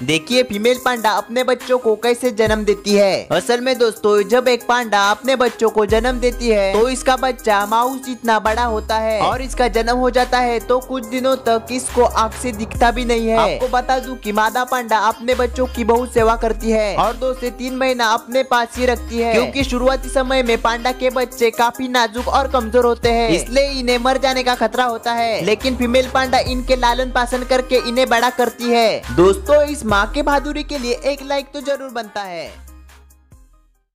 देखिए, फीमेल पांडा अपने बच्चों को कैसे जन्म देती है। असल में दोस्तों, जब एक पांडा अपने बच्चों को जन्म देती है तो इसका बच्चा माउस जितना बड़ा होता है और इसका जन्म हो जाता है तो कुछ दिनों तक इसको आँख से दिखता भी नहीं है। आपको बता दूँ कि मादा पांडा अपने बच्चों की बहुत सेवा करती है और दो से तीन महीना अपने पास ही रखती है। क्योंकि शुरुआती समय में पांडा के बच्चे काफ़ी नाजुक और कमज़ोर होते हैं, इसलिए इन्हें मर जाने का खतरा होता है। लेकिन फीमेल पांडा इनके लालन पासन करके इन्हें बड़ा करती है। दोस्तों, इस माँ के बहादुरी के लिए एक लाइक तो ज़रूर बनता है।